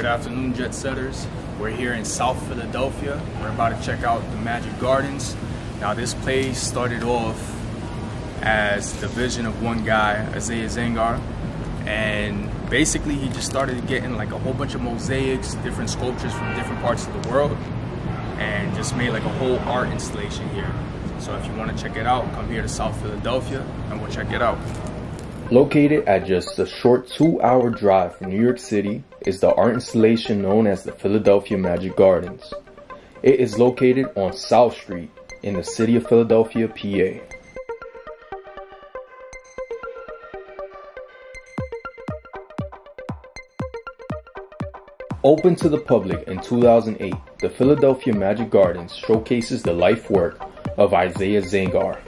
Good afternoon, Jet Setters. We're here in South Philadelphia. We're about to check out the Magic Gardens. Now, this place started off as the vision of one guy, Isaiah Zagar, and basically he just started getting like a whole bunch of mosaics, different sculptures from different parts of the world, and just made like a whole art installation here. So if you want to check it out, come here to South Philadelphia and we'll check it out. Located at just a short two hour drive from New York City is the art installation known as the Philadelphia Magic Gardens. It is located on South Street in the city of Philadelphia, PA. Open to the public in 2008, the Philadelphia Magic Gardens showcases the life work of Isaiah Zagar.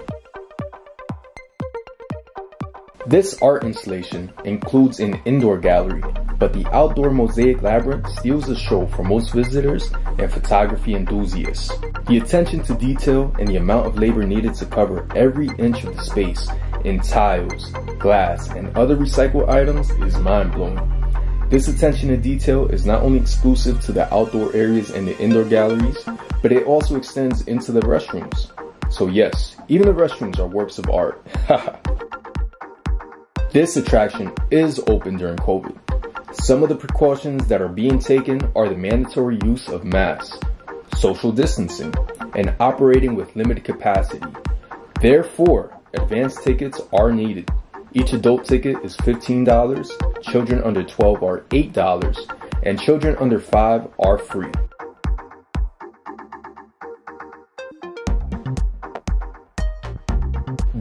This art installation includes an indoor gallery, but the outdoor mosaic labyrinth steals the show for most visitors and photography enthusiasts. The attention to detail and the amount of labor needed to cover every inch of the space in tiles, glass, and other recycled items is mind-blowing. This attention to detail is not only exclusive to the outdoor areas and the indoor galleries, but it also extends into the restrooms. So yes, even the restrooms are works of art. this attraction is open during COVID. Some of the precautions that are being taken are the mandatory use of masks, social distancing, and operating with limited capacity. Therefore, advance tickets are needed. Each adult ticket is $15, children under 12 are $8, and children under 5 are free.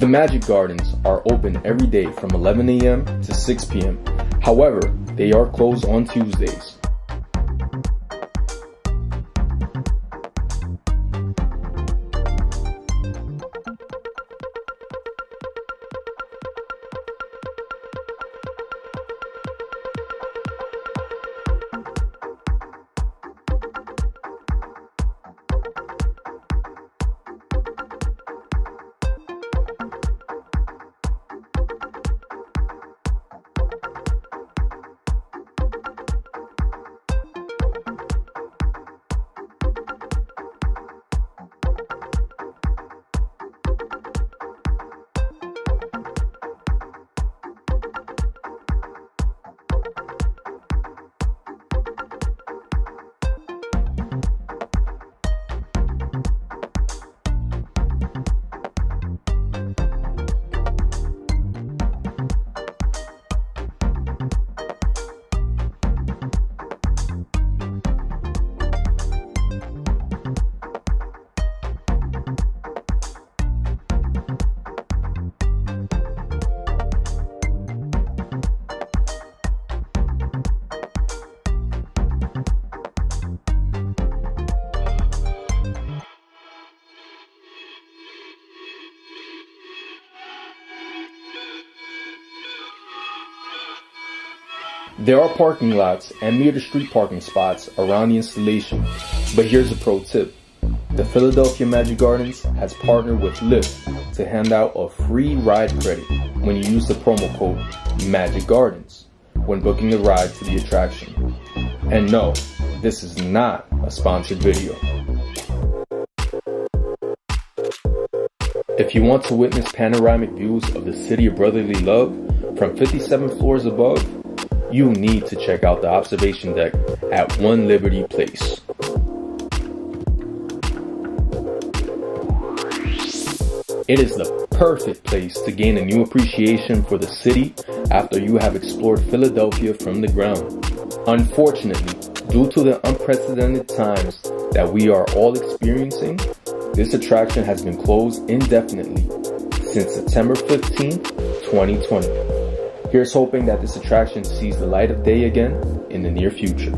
The Magic Gardens are open every day from 11 a.m. to 6 p.m. However, they are closed on Tuesdays. There are parking lots and meter street parking spots around the installation, but here's a pro tip. The Philadelphia Magic Gardens has partnered with Lyft to hand out a free ride credit when you use the promo code Magic Gardens when booking a ride to the attraction. And no, this is not a sponsored video. If you want to witness panoramic views of the city of brotherly love from 57 floors above, you need to check out the observation deck at One Liberty Place. It is the perfect place to gain a new appreciation for the city after you have explored Philadelphia from the ground. Unfortunately, due to the unprecedented times that we are all experiencing, this attraction has been closed indefinitely since September 15, 2020. Here's hoping that this attraction sees the light of day again in the near future.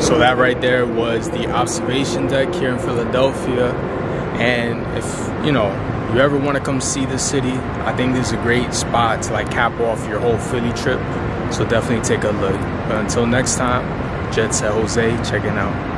So that right there was the observation deck here in Philadelphia. And if, you know, you ever want to come see the city, I think this is a great spot to like cap off your whole Philly trip. So definitely take a look. But until next time, Jet Set Jose checking out.